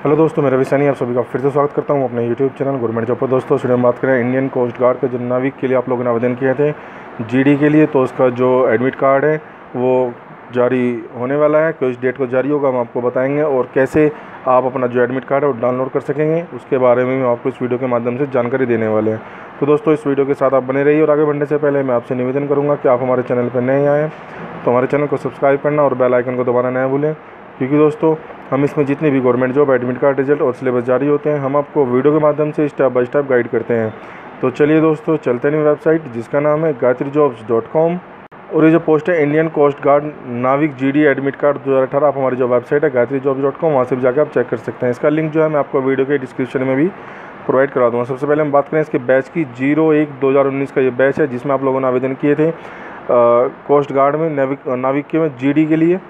Hello दोस्तों मैं रवि सैनी, आप सभी का फिर से स्वागत करता हूँ अपने यूट्यूब चैनल गवर्नमेंट जॉब पर। दोस्तों स्टूडियो में बात करें इंडियन कोस्ट गार्ड के जो नाविक के लिए आप लोगों ने आवेदन किए थे जीडी के लिए। तो उसका जो एडमिट कार्ड है, वो जारी होने वाला है। किस डेट को जारी होगा, हम आपको बताएँगे और कैसे आप अपना जो एडमिट कार्ड है, वो डाउनलोड कर सकेंगे। उसके बारे में आपको इस वीडियो के माध्यम से जानकारी देने वाले हैं। तो दोस्तों, इस वीडियो के साथ आप बने रहिए और आगे बढ़ने से पहले मैं आपसे निवेदन करूँगा कि आप हमारे चैनल पर नए आएँ तो हमारे चैनल को सब्सक्राइब करना और बेल आइकन को दोबारा न भूलें। क्योंकि दोस्तों हम इसमें जितने भी government job admit card result और सिलेबस जारी होते हैं, हम आपको वीडियो के माध्यम से स्टेप बाय स्टेप गाइड करते हैं। तो चलिए दोस्तों, चलते नहीं वेबसाइट जिसका नाम है गायत्री जॉब्स डॉट कॉम और ये जो पोस्ट है इंडियन कोस्ट गार्ड नाविक जीडी एडमिट कार्ड दो हज़ार अठारह, आप हमारी जो वेबसाइट है गायत्री जॉब्स डॉट कॉम वहाँ से भी जाकर आप चेक कर सकते हैं। इसका लिंक जो है, मैं आपको वीडियो के डिस्क्रिप्शन में भी प्रोवाइड करा दूँगा। सबसे पहले हम बात करें इसके बैच की ज़ीरो एक दो हज़ार उन्नीस का ये बैच है, जिसमें आप लोगों ने आवेदन किए थे कोस्ट गार्ड में नाविक नाविक के में जी के लिए।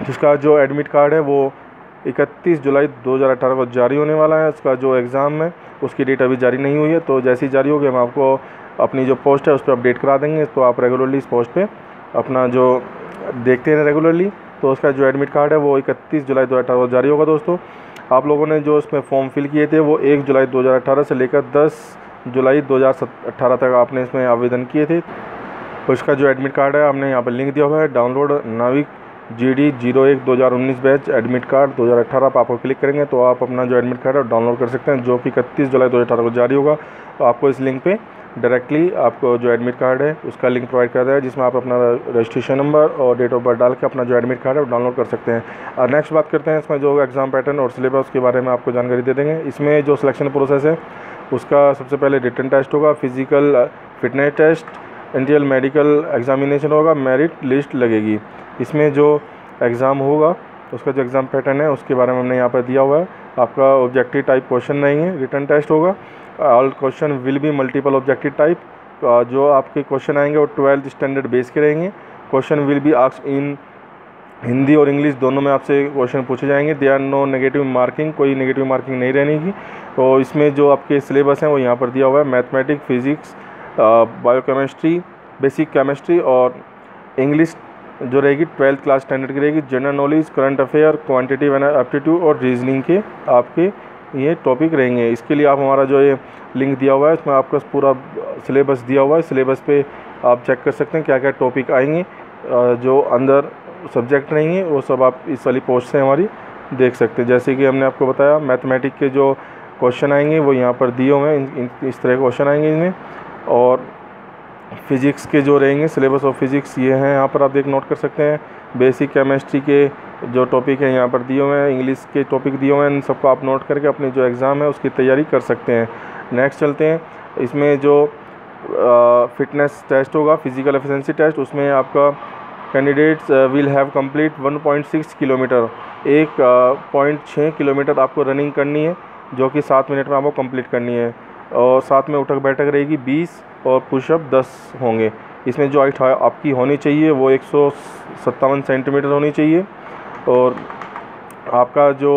जिसका जो एडमिट कार्ड है, वो 31 जुलाई 2018 को जारी होने वाला है। उसका जो एग्ज़ाम है, उसकी डेट अभी जारी नहीं हुई है। तो जैसे ही जारी होगी, हम आपको अपनी जो पोस्ट है, उस पर अपडेट करा देंगे। तो आप रेगुलरली इस पोस्ट पे अपना जो देखते हैं रेगुलरली तो उसका जो एडमिट कार्ड है, वो इकतीस जुलाई दो हज़ार अठारह को जारी होगा दोस्तों। आप लोगों ने जो उसमें फॉर्म फिल किए थे, वो एक जुलाई दो हज़ार अठारह से लेकर दस जुलाई दो तक आपने इसमें आवेदन किए थे। उसका जो एडमिट कार्ड है हमने यहाँ पर लिंक दिया हुआ है। डाउनलोड नाविक जी डी ज़ीरो एक दो हज़ार उन्नीस बैच, एडमिट कार्ड दो हज़ार अठारह आप आपको क्लिक करेंगे तो आप अपना जो एडमिट कार्ड है डाउनलोड कर सकते हैं, जो कि इकतीस जुलाई दो हज़ार अठारह को जारी होगा। तो आपको इस लिंक पे डायरेक्टली आपको जो एडमिट कार्ड है, उसका लिंक प्रोवाइड कर दिया है जिसमें आप अपना रजिस्ट्रेशन नंबर और डेट ऑफ़ बर्थ डाल के अपना जो एडमिट कार्ड है वो डाउनलोड कर सकते हैं। और नेक्स्ट बात करते हैं, इसमें जो एग्ज़ाम पैटर्न और सिलेबस के बारे में आपको जानकारी दे देंगे। इसमें जो सिलेक्शन प्रोसेस है, उसका सबसे पहले रिटर्न टेस्ट होगा, physical fitness test initial medical examination होगा, मेरिट लिस्ट लगेगी। इसमें जो एग्ज़ाम होगा, उसका जो एग्ज़ाम पैटर्न है, उसके बारे में हमने यहाँ पर दिया हुआ है। आपका ऑब्जेक्टिव टाइप क्वेश्चन नहीं है रिटर्न टेस्ट होगा। All question will be multiple objective type जो आपके क्वेश्चन आएँगे, वो ट्वेल्थ स्टैंडर्ड बेस के रहेंगे। क्वेश्चन विल बी आक्स इन हिंदी और इंग्लिश दोनों में आपसे क्वेश्चन पूछे जाएँगे। They are no negative marking कोई नेगेटिव मार्किंग नहीं रहने की। तो इसमें जो आपके सिलेबस हैं, वो यहाँ पर दिया हुआ है। Mathematic physics biochemistry basic chemistry और इंग्लिश जो रहेगी ट्वेल्थ क्लास स्टैंडर्ड की रहेगी। General knowledge current affair quantity and aptitude और रीजनिंग के आपके ये टॉपिक रहेंगे। इसके लिए आप हमारा जो ये लिंक दिया हुआ है उसमें आपका पूरा सिलेबस दिया हुआ है। सिलेबस पे आप चेक कर सकते हैं क्या क्या टॉपिक आएँगे जो अंदर सब्जेक्ट रहेंगे, वो सब आप इस वाली पोस्ट से हमारी देख सकते हैं। जैसे कि हमने आपको बताया मैथमेटिक के जो क्वेश्चन आएँगे, वो यहाँ पर दिए हुए हैं। इस तरह के क्वेश्चन आएँगे इनमें। और फिज़िक्स के जो रहेंगे, सिलेबस ऑफ़ फिज़िक्स ये हैं, यहाँ पर आप देख नोट कर सकते हैं। बेसिक केमिस्ट्री के जो टॉपिक हैं, यहाँ पर दिए हुए हैं, इंग्लिश के टॉपिक दिए हुए हैं, इन सबको आप नोट करके अपनी जो एग्ज़ाम है, उसकी तैयारी कर सकते हैं। नेक्स्ट चलते हैं। इसमें जो फिटनेस टेस्ट होगा, फ़िज़िकल एफिशिएंसी टेस्ट, उसमें आपका candidates will have complete 1.6 kilometre. एक पॉइंट छः किलोमीटर आपको रनिंग करनी है, जो कि सात मिनट में आपको कंप्लीट करनी है। और साथ में उठक बैठक रहेगी बीस और पुशअप दस होंगे। इसमें जो हाइट आपकी होनी चाहिए, वो एक सौ सत्तावन सेंटीमीटर होनी चाहिए। और आपका जो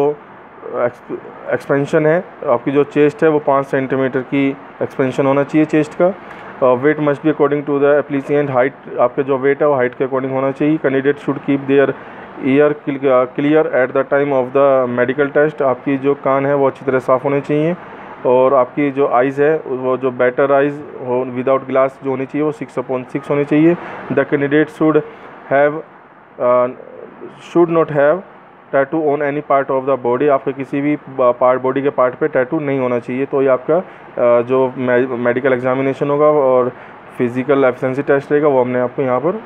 एक्सपेंशन है, आपकी जो चेस्ट है, वो पाँच सेंटीमीटर की एक्सपेंशन होना चाहिए चेस्ट का। Weight must be according to the applicant height, आपके जो वेट है वो हाइट के अकॉर्डिंग होना चाहिए। Candidate should keep their ear clear at the time of the medical test. आपकी जो कान है वो अच्छी तरह साफ़ होने चाहिए। और आपकी जो आइज़ है, वो जो बेटर आइज़ हो विदाउट ग्लास जो होनी चाहिए, वो सिक्स अपॉइंट सिक्स होनी चाहिए। The candidate should have should not have tattoo on any part of the body आपके किसी भी पार्ट बॉडी के पार्ट पे टैटू नहीं होना चाहिए। तो ये आपका जो मेडिकल एग्जामिनेशन होगा और फ़िज़िकल एफिशिएंसी टेस्ट रहेगा, वो हमने आपको यहाँ पर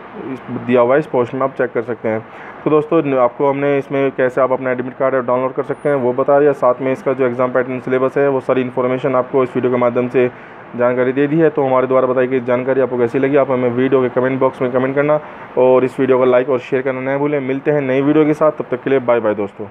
दिया हुआ है, इस पोस्ट में आप चेक कर सकते हैं। तो दोस्तों आपको हमने इसमें कैसे आप अपना एडमिट कार्ड डाउनलोड कर सकते हैं, वो बता दिया। साथ में इसका जो एग्ज़ाम पैटर्न सिलेबस है, वो सारी इन्फॉर्मेशन आपको इस वीडियो के माध्यम से जानकारी दे दी है। तो हमारे द्वारा बताई गई जानकारी आपको कैसी लगी, आप हमें वीडियो के कमेंट बॉक्स में कमेंट करना और इस वीडियो को लाइक और शेयर करना नहीं भूलें। मिलते हैं नई वीडियो के साथ, तब तक के लिए बाय बाय दोस्तों।